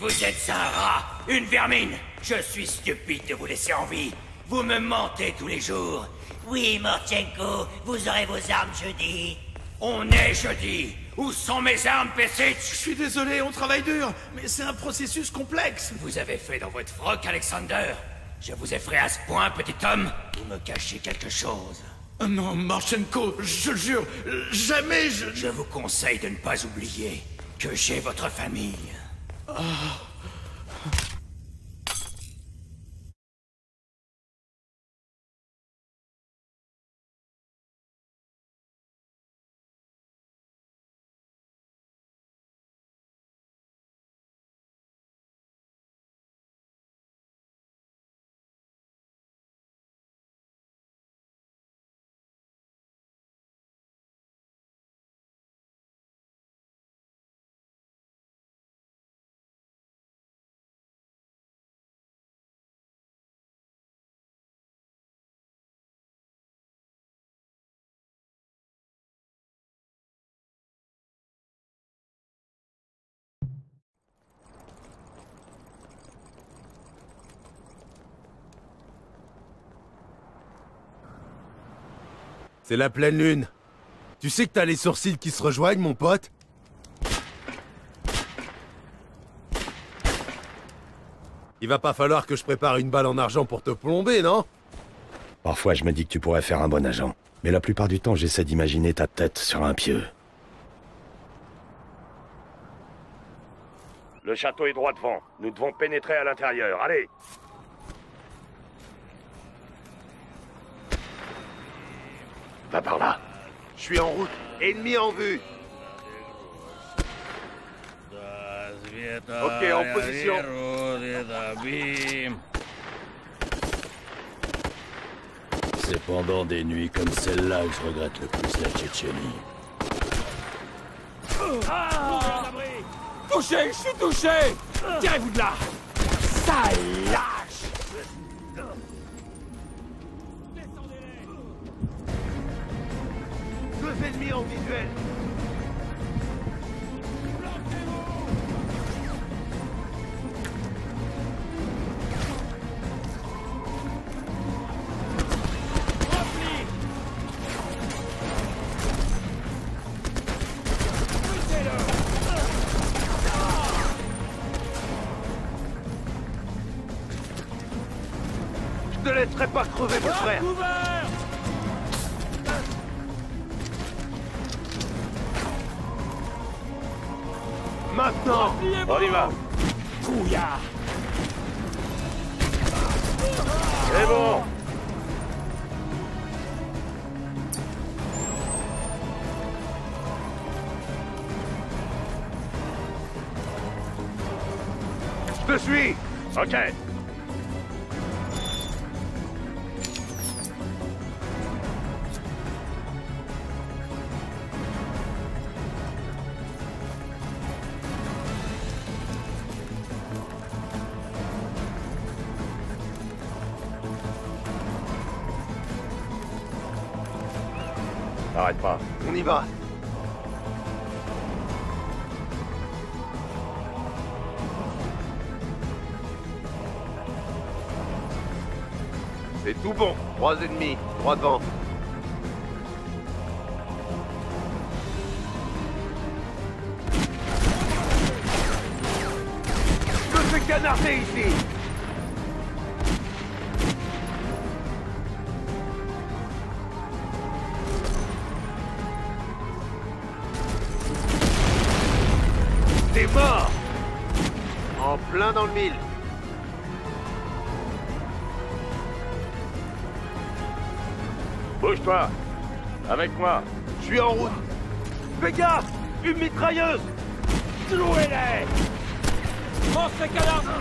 Vous êtes un rat, une vermine. Je suis stupide de vous laisser en vie. Vous me mentez tous les jours. Oui, Morchenko, vous aurez vos armes jeudi. On est jeudi. Où sont mes armes, Pessid Je suis désolé, on travaille dur, mais c'est un processus complexe. Vous avez fait dans votre froc, Alexander. Je vous effraie à ce point, petit homme. Vous me cachez quelque chose. Oh non, Marchenko, je jure, jamais je... Je vous conseille de ne pas oublier que j'ai votre famille. Oh. C'est la pleine lune. Tu sais que t'as les sourcils qui se rejoignent, mon pote Il va pas falloir que je prépare une balle en argent pour te plomber, non? Parfois, je me dis que tu pourrais faire un bon agent. Mais la plupart du temps, j'essaie d'imaginer ta tête sur un pieu. Le château est droit devant. Nous devons pénétrer à l'intérieur. Allez Va par là. Je suis en route. Ennemi en vue. Ok, en position. C'est pendant des nuits comme celle-là que je regrette le plus la Tchétchénie. Touché, je suis touché Tirez-vous de là Sale en visuel. Je te laisserai pas crever, mon frère. Maintenant On y va. Couillard C'est bon. Je te suis Ok. Arrête pas. On y va. C'est tout bon. Trois ennemis, droit devant. Avec moi. Je suis en route. Fais gaffe Une mitrailleuse Clouez-les Mange ces cadavres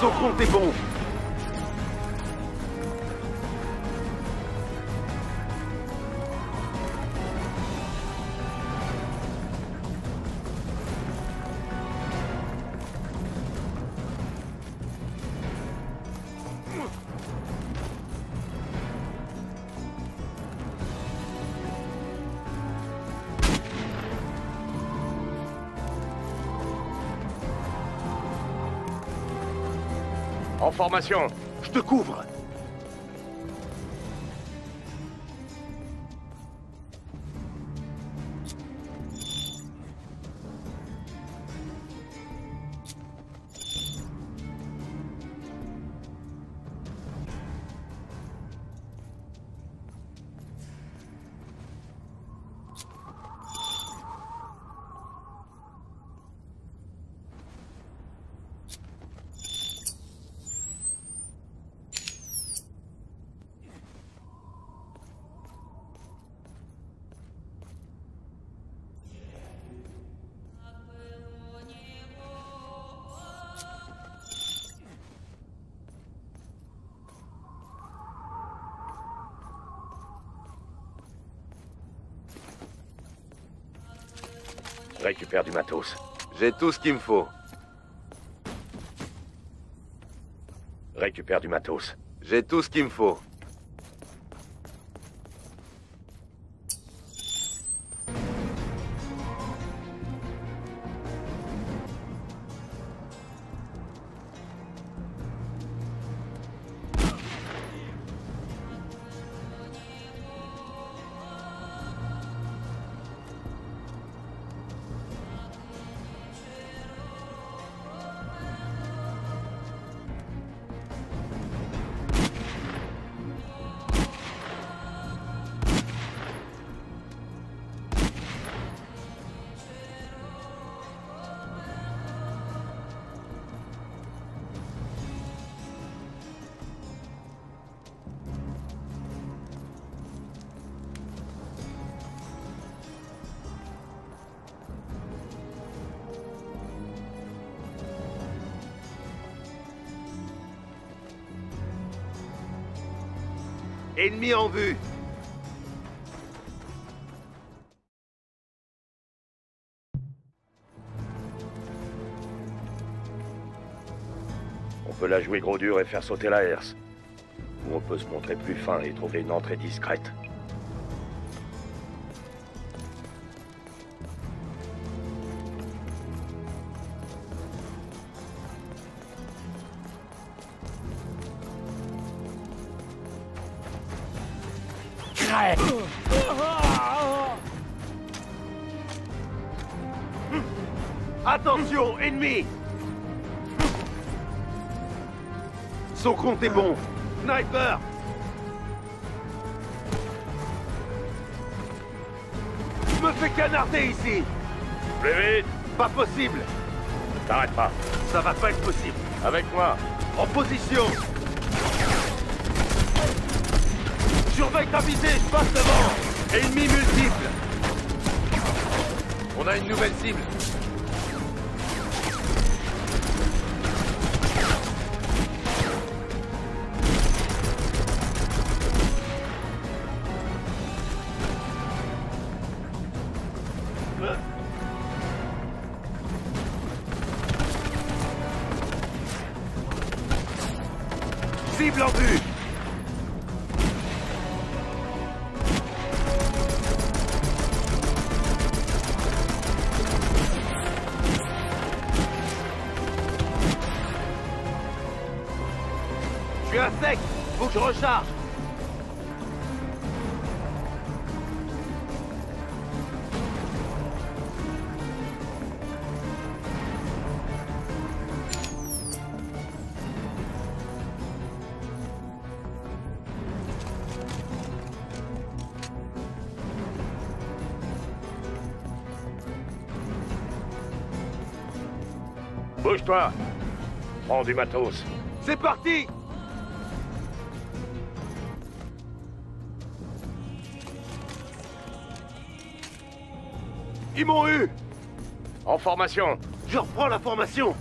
Son compte est bon. En formation. Je te couvre. Récupère du matos. J'ai tout ce qu'il me faut. Récupère du matos. J'ai tout ce qu'il me faut. Ennemi en vue. On peut la jouer gros dur et faire sauter la herse. Ou on peut se montrer plus fin et trouver une entrée discrète. Son compte est bon. Sniper Je me fais canarder ici Plus vite Pas possible T'arrêtes pas. Ça va pas être possible. Avec moi. En position Surveille ta visée, je passe devant Ennemi multiple On a une nouvelle cible. Bouge-toi. Prends du matos. C'est parti Ils m'ont eu En formation. Je reprends la formation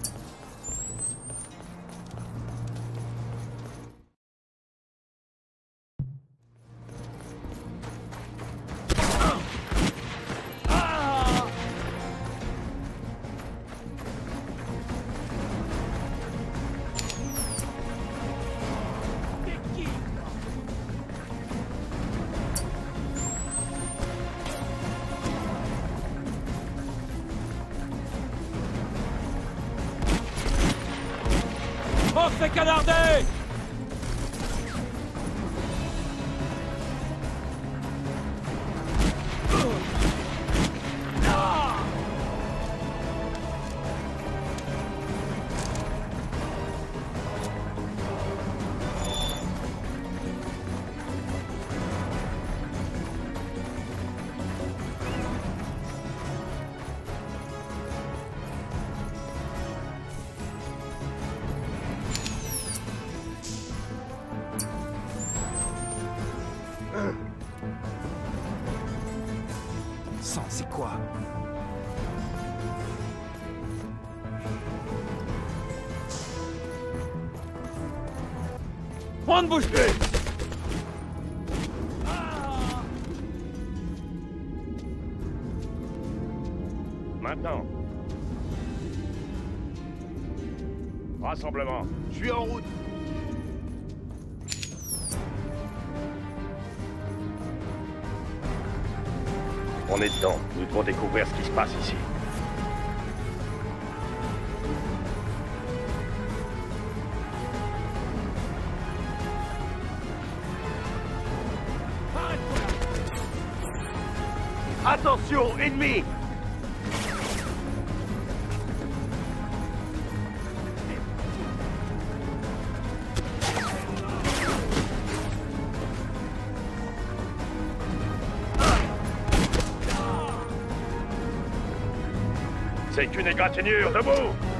Point de bouche bée Maintenant. Rassemblement. Je suis en route. On est dedans. Nous devons découvrir ce qui se passe ici. C'est qu'une égratignure, debout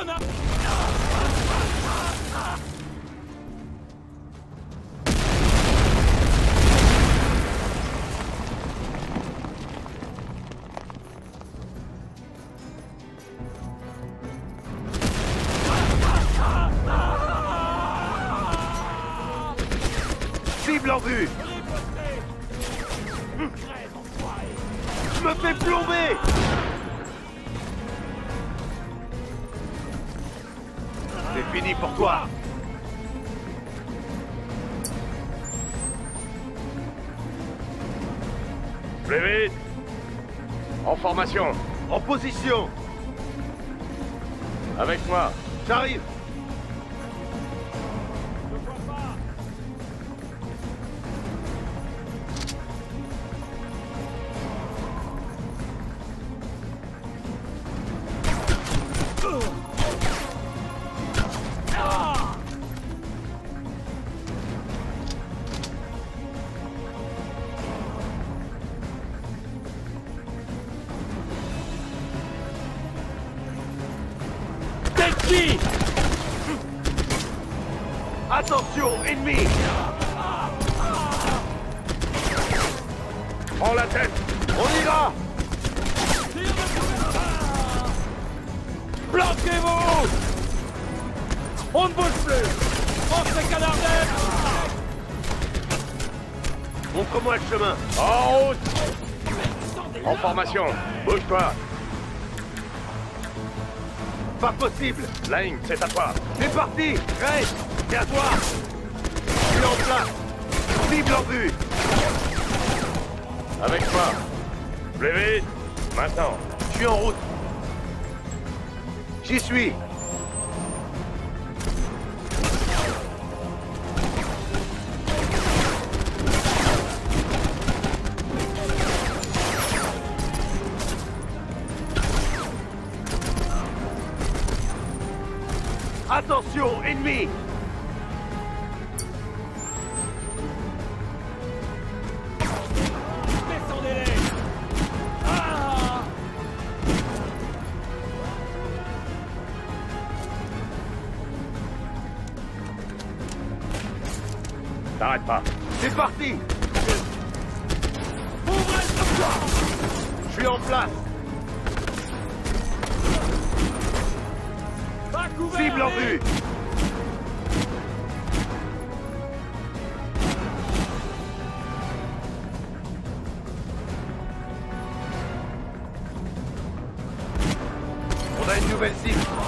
Grenade Cible en Prends la tête. On ira. Planquez-vous. On ne bouge plus. On se fait canarder Montre-moi le chemin. En route. En formation. Bouge-toi. Pas possible. Line, c'est à toi. C'est parti Reste suis en place. Cible en vue. Avec moi vite Maintenant. Je suis en route. J'y suis On a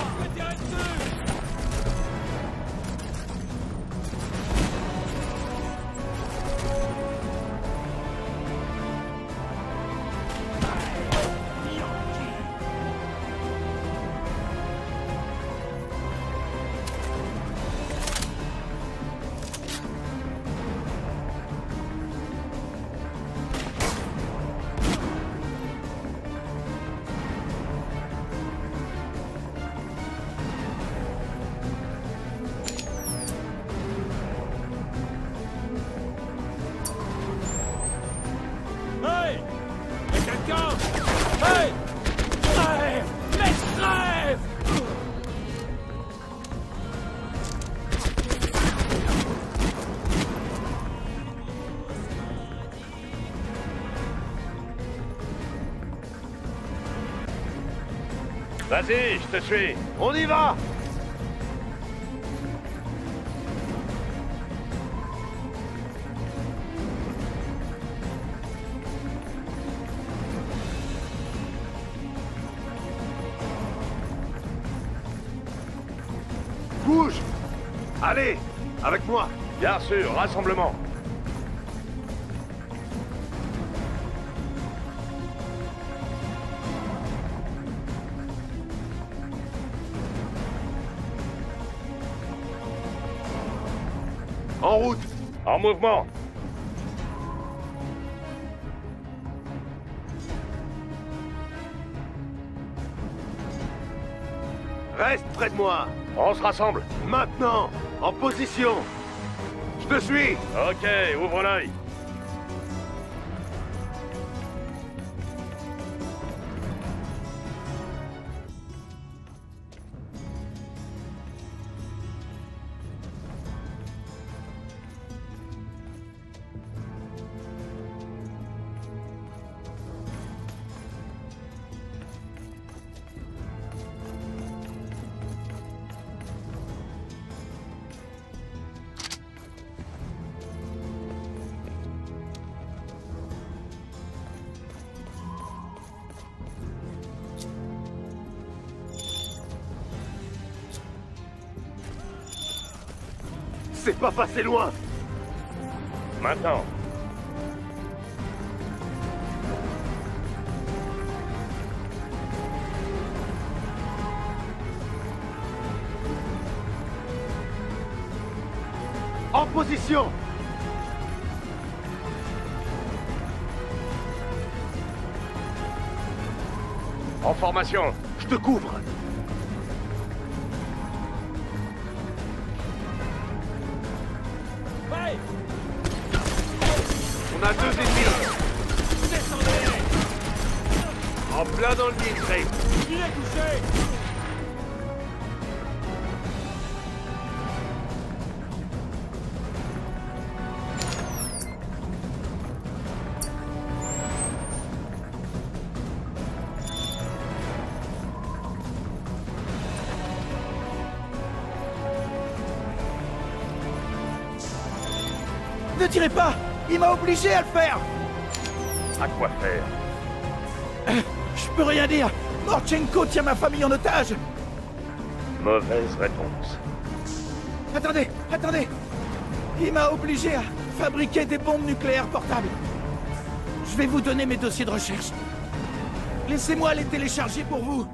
On y va. Bouge. Allez Avec moi. Bien sûr, rassemblement. En route En mouvement. Reste près de moi On se rassemble. Maintenant En position Je te suis Ok, ouvre l'œil. Pas passé loin Maintenant. En position En formation. Je te couvre obligé à le faire À quoi faire Je peux rien dire Morchenko tient ma famille en otage Mauvaise réponse. Attendez, attendez Il m'a obligé à fabriquer des bombes nucléaires portables. Je vais vous donner mes dossiers de recherche. Laissez-moi les télécharger pour vous.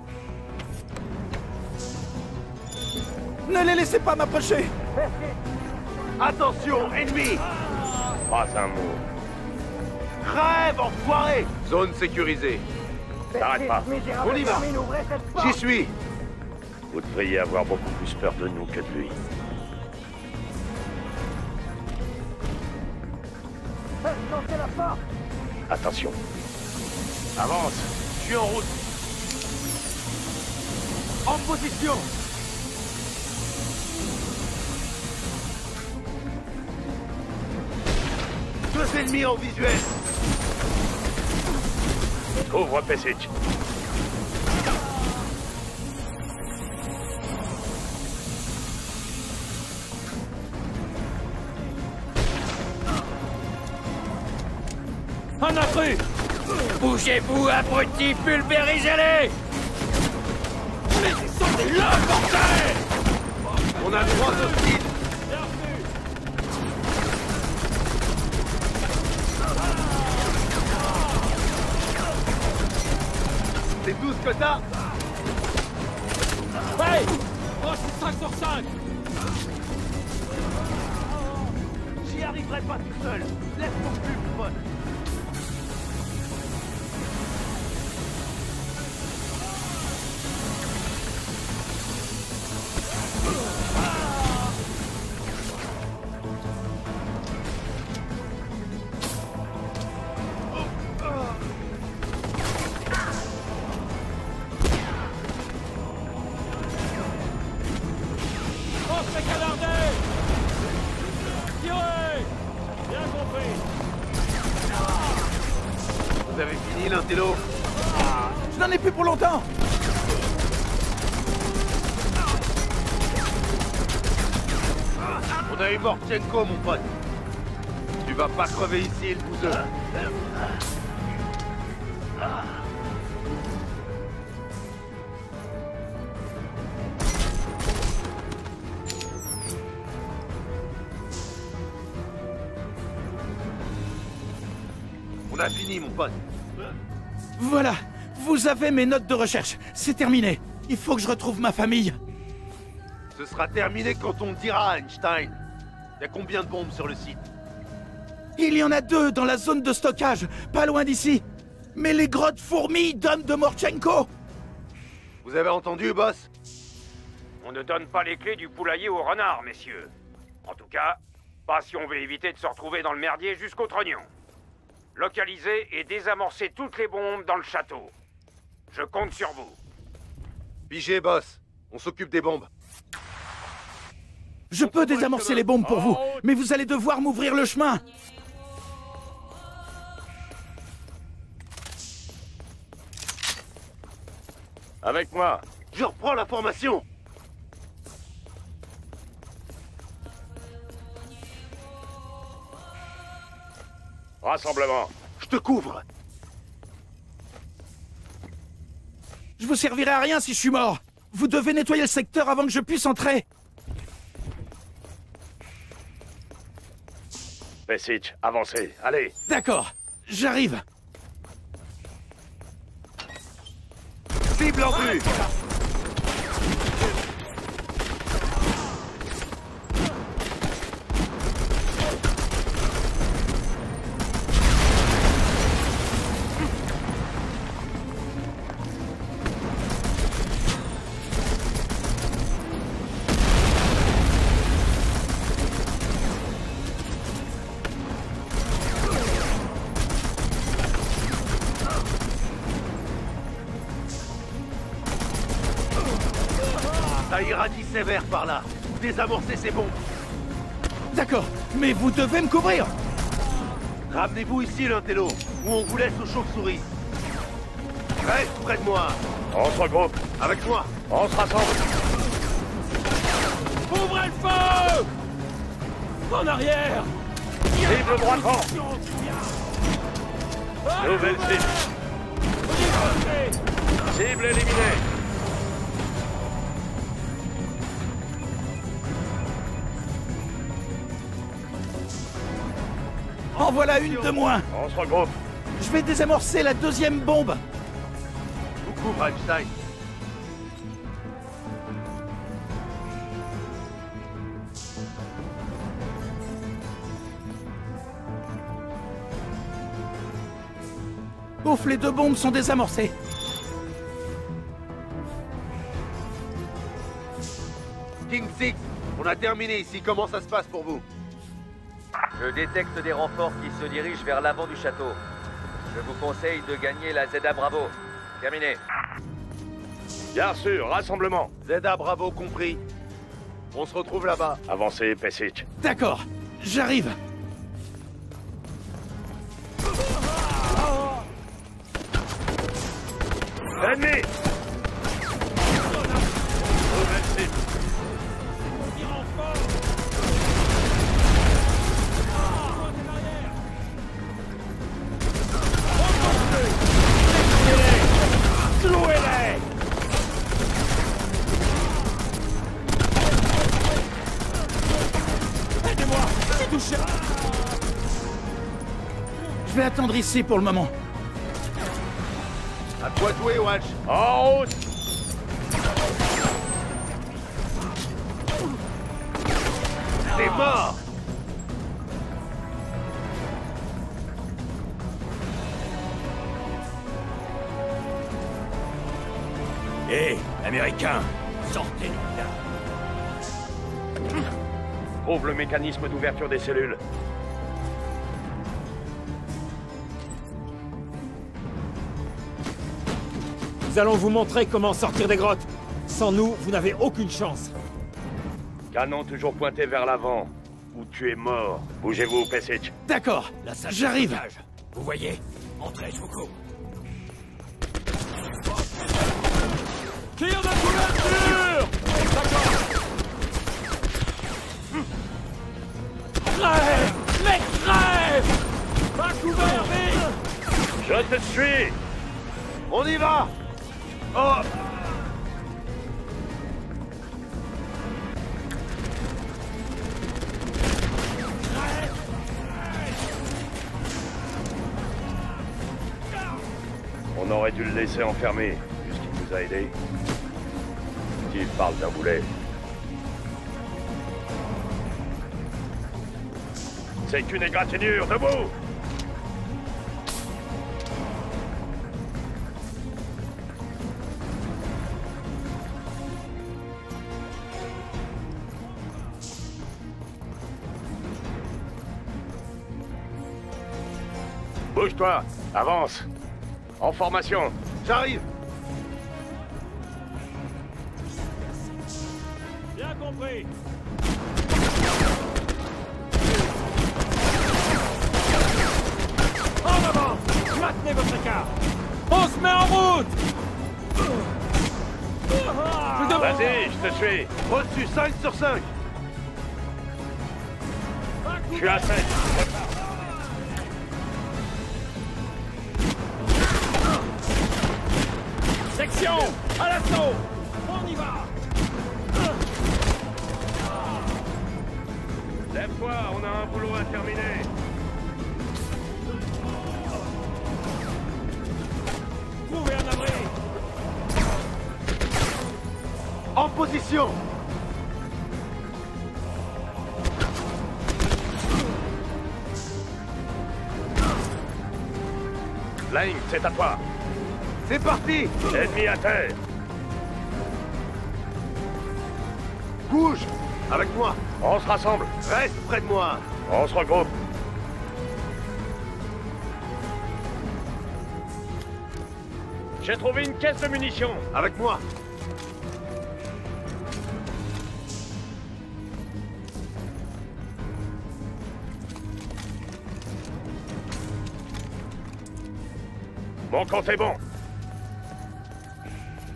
Ne les laissez pas m'approcher Attention, ennemi Pas un mot. Crève, enfoiré Zone sécurisée. T'arrêtes pas. On y va J'y suis Vous devriez avoir beaucoup plus peur de nous que de lui. Attention. Avance Je suis en route En position ennemis en visuel. Couvre Pesic. Un accru Bougez-vous, abrutis, pulvérisez-les. Mais ils sont des lobes, bordel On a trois hostiles que t'as Hey Oh, je suis 5 sur 5 J'y arriverai pas tout seul. Laisse mon cul, mon pote C'est canardé Tirez. Bien compris. Vous avez fini, l'intello Je n'en ai plus pour longtemps. On a eu Morchenko, mon pote. Tu vas pas crever ici, le bouseux. Fini, mon pote. Voilà Vous avez mes notes de recherche. C'est terminé. Il faut que je retrouve ma famille. Ce sera terminé quand on le dira, Einstein. Y a combien de bombes sur le site? Il y en a deux dans la zone de stockage, pas loin d'ici. Mais les grottes fourmis d'hommes de Morchenko Vous avez entendu, boss? On ne donne pas les clés du poulailler au renard, messieurs. En tout cas, pas si on veut éviter de se retrouver dans le merdier jusqu'au trognon. Localisez et désamorcez toutes les bombes dans le château. Je compte sur vous. Pigé, boss. On s'occupe des bombes. Je peux désamorcer les bombes pour vous, mais vous allez devoir m'ouvrir le chemin. Avec moi. Je reprends la formation Rassemblement. Je te couvre Je vous servirai à rien si je suis mort. Vous devez nettoyer le secteur avant que je puisse entrer. Pesic, avancez. Allez. D'accord, j'arrive. Cible en vue mais vous devez me couvrir. Ramenez-vous ici, l'intello, ou on vous laisse aux chauves-souris. Reste près de moi. On se regroupe. Avec moi. On se rassemble. Ouvrez le feu En arrière Cible droit devant. Nouvelle cible. Cible éliminée. En voilà une de moins. On se regroupe. Je vais désamorcer la deuxième bombe. Couvre, Einstein. Ouf, les deux bombes sont désamorcées. King Six, on a terminé ici. Comment ça se passe pour vous? Je détecte des renforts qui se dirigent vers l'avant du château. Je vous conseille de gagner la Zeta Bravo. Terminé. Bien sûr, rassemblement. Zeda Bravo compris. On se retrouve là-bas. Avancez, Pesic. D'accord, j'arrive. Je vais attendre ici pour le moment. À toi de jouer, Watch. En route T'es mort Hé, Américain, sortez-nous de là. Trouve le mécanisme d'ouverture des cellules. Nous allons vous montrer comment sortir des grottes. Sans nous, vous n'avez aucune chance. Canon toujours pointé vers l'avant. Ou tu es mort. Bougez-vous, Pesic. D'accord, La salle j'arrive. Vous voyez? Entrez, je vous cours. Tire de couverture Crève Mais crève Pas couvert, vite Je te suis On y va Oh On aurait dû le laisser enfermé, puisqu'il nous a aidés. Steve parle d'un boulet. C'est qu'une égratignure, debout Bouge-toi, avance. En formation. J'arrive Bien compris En avant Maintenez votre écart On se met en route Vas-y, je te suis. Reçu 5 sur 5 Je suis à 7. C'est à toi. C'est parti Ennemi à terre. Bouge Avec moi On se rassemble. Reste près de moi On se regroupe. J'ai trouvé une caisse de munitions. Avec moi Mon compte est bon.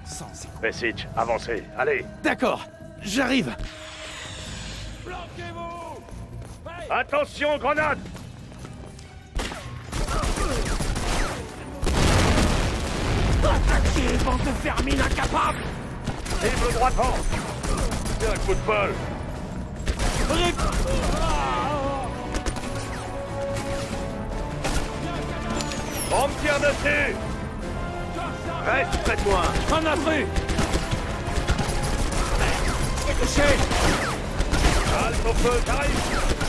Sans Pesic, avancez. Allez. D'accord, j'arrive. Attention, grenade Attaquez, bande de vermine incapable Vive le droit devant C'est un coup de bol. On me tire dessus Reste près de moi. Un abri Touché Halte au feu, t'arrives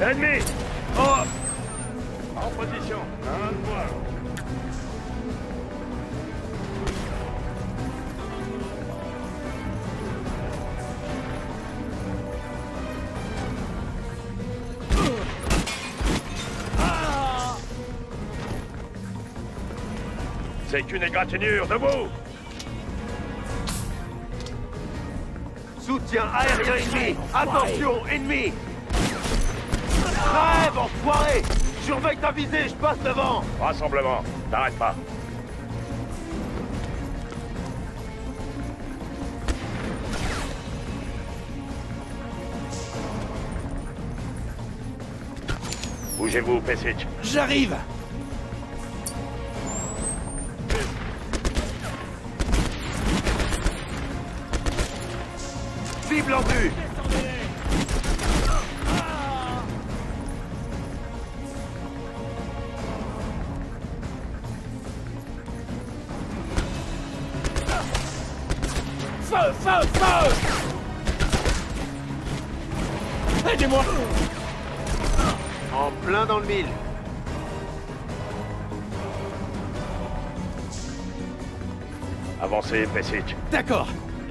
Ennemi. Oh. En position. C'est qu'une égratignure, debout Soutien aérien ennemi. Attention, ennemi. Crève, enfoiré. Surveille ta visée, je passe devant. Rassemblement, t'arrêtes pas. Bougez-vous, Pesic. J'arrive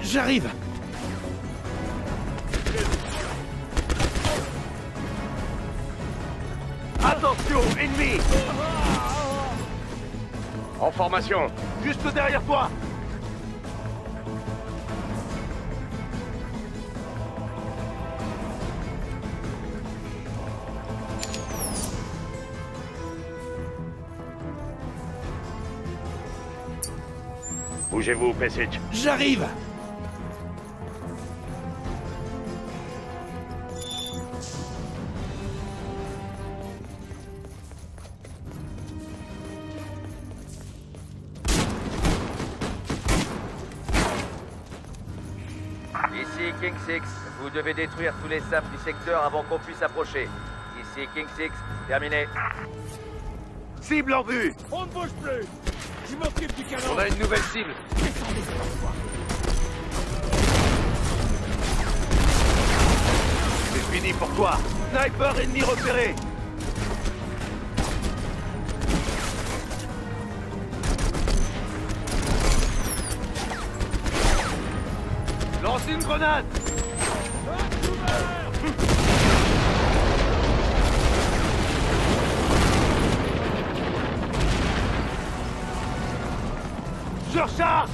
j'arrive. Attention, ennemi En formation. Juste derrière toi Bougez-vous, Pesic. J'arrive Six, vous devez détruire tous les saps du secteur avant qu'on puisse approcher. Ici King Six, terminé. Cible en vue. On ne bouge plus. Je m'occupe du canon. On a une nouvelle cible. C'est fini pour toi. Sniper ennemi repéré. Lance une grenade Je recharge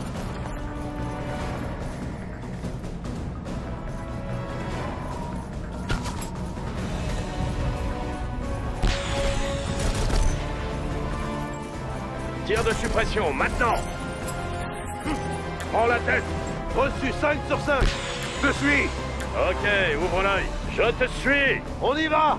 Tir de suppression, maintenant! Prends la tête! Reçu 5 sur 5 Je suis Ok, ouvre l'œil. Je te suis On y va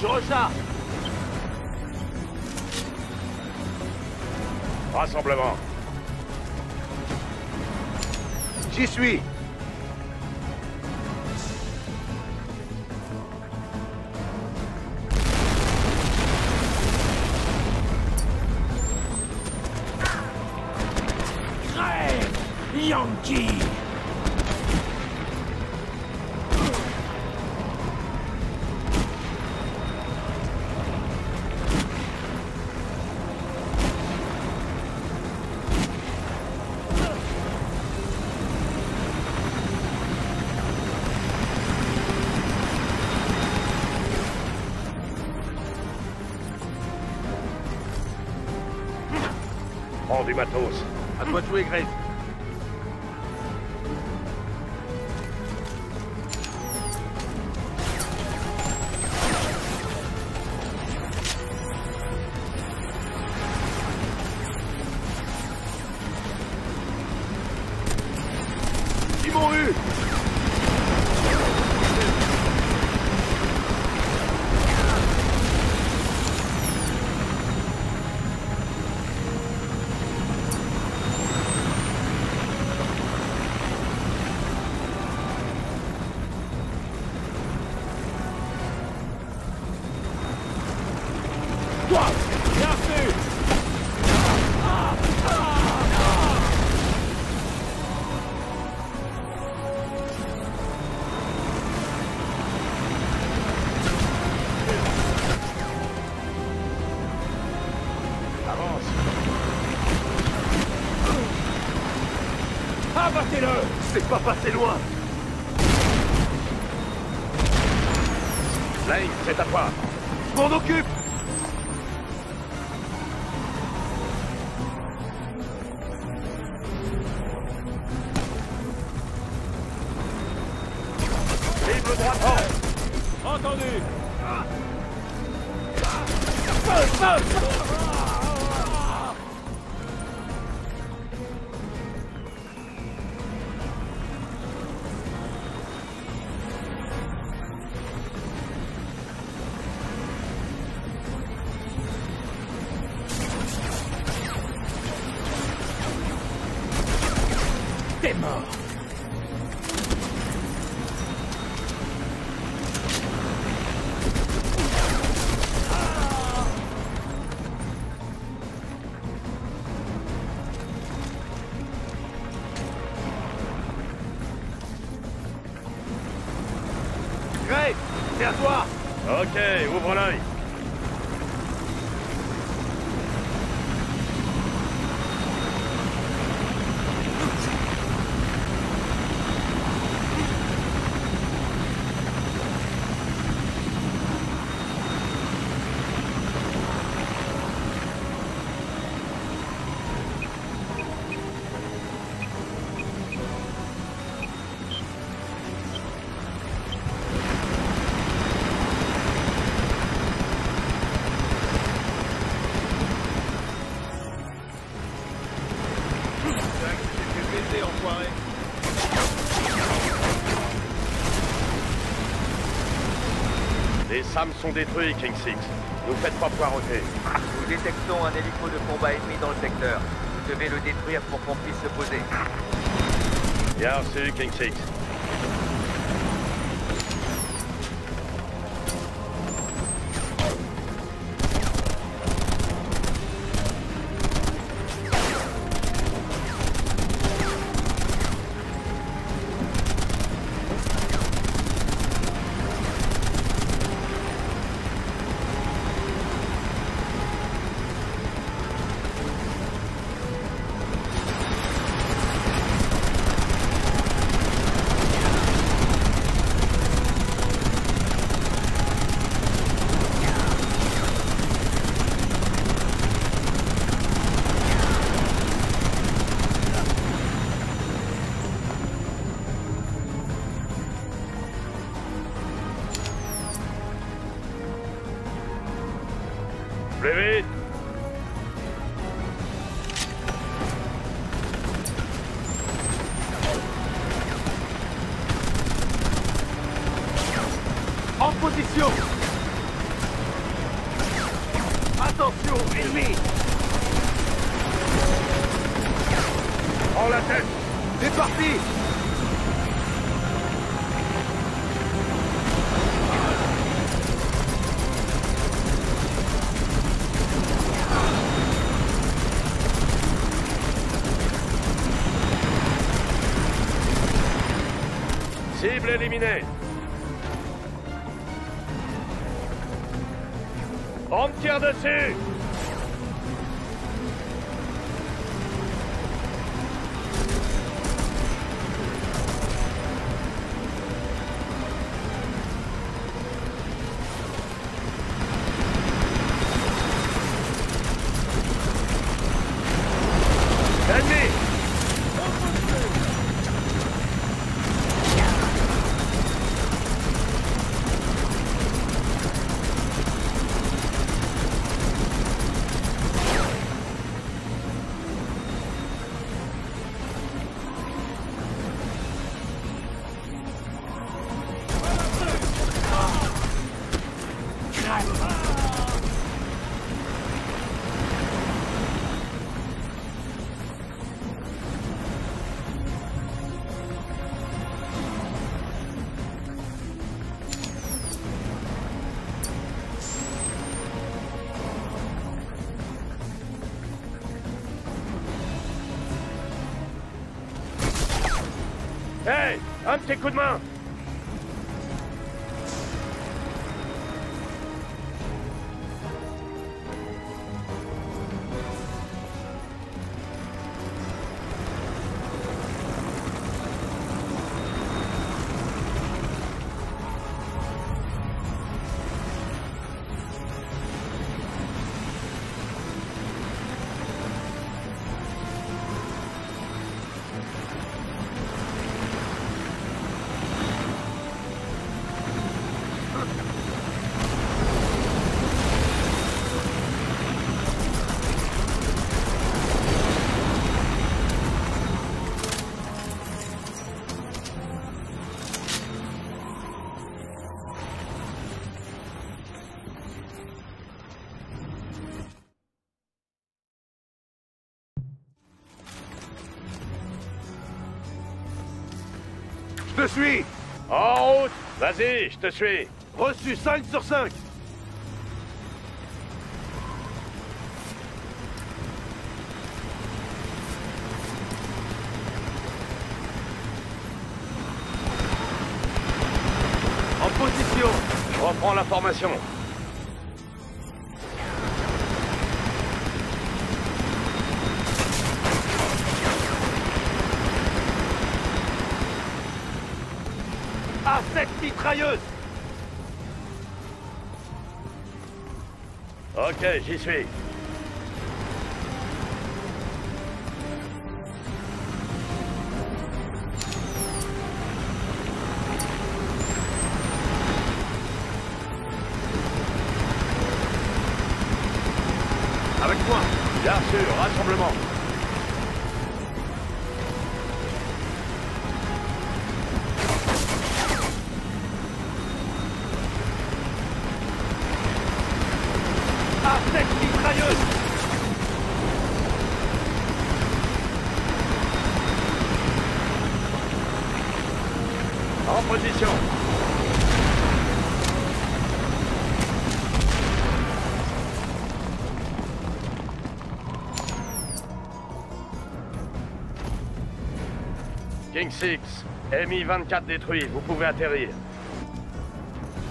je recharge. Rassemblement. J'y suis Ok, ouvre l'œil. SAM sont détruits, King Six. Nous faites pas poireauter. Nous détectons un hélico de combat ennemi dans le secteur. Vous devez le détruire pour qu'on puisse se poser. Bien reçu, King Six. Cible éliminée On tire dessus Un petit coup de main suis. En route Vas-y, je te suis. Reçu 5 sur 5 En position. Je reprends la formation. Ok, j'y suis. King 6, MI 24 détruit, vous pouvez atterrir.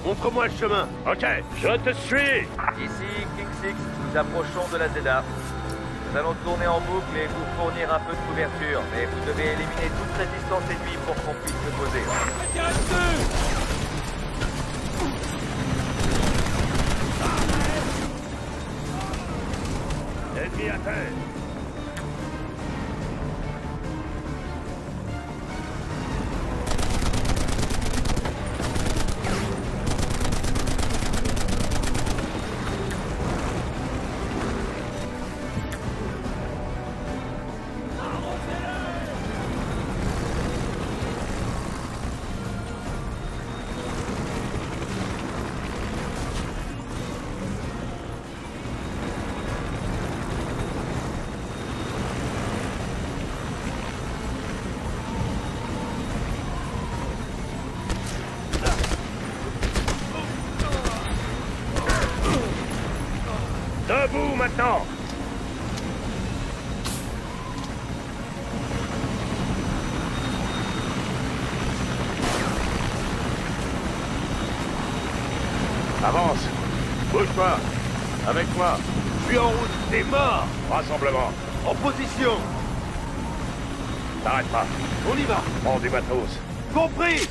Montre-moi le chemin Ok, je te suis Ici, King 6, nous approchons de la ZEDA. Nous allons tourner en boucle et vous fournir un peu de couverture, mais vous devez éliminer toute résistance ennemie pour qu'on puisse se poser. Ennemi à terre Avance. Bouge-toi Avec moi. Je suis en route, t'es mort Rassemblement. En position. T'arrêtes pas. On y va. Prends du matos. Compris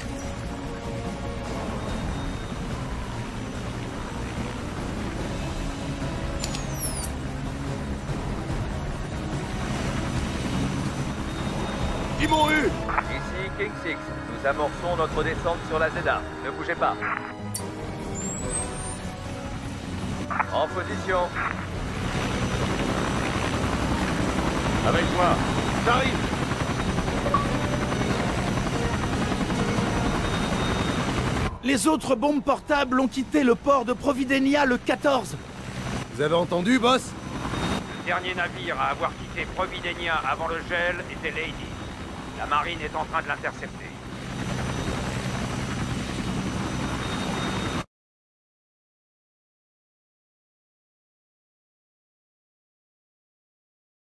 Ici, King 6, nous amorçons notre descente sur la ZEDA. Ne bougez pas. En position. Avec moi J'arrive Les autres bombes portables ont quitté le port de Providenia le 14. Vous avez entendu, boss? Le dernier navire à avoir quitté Providenia avant le gel était Lady. La marine est en train de l'intercepter.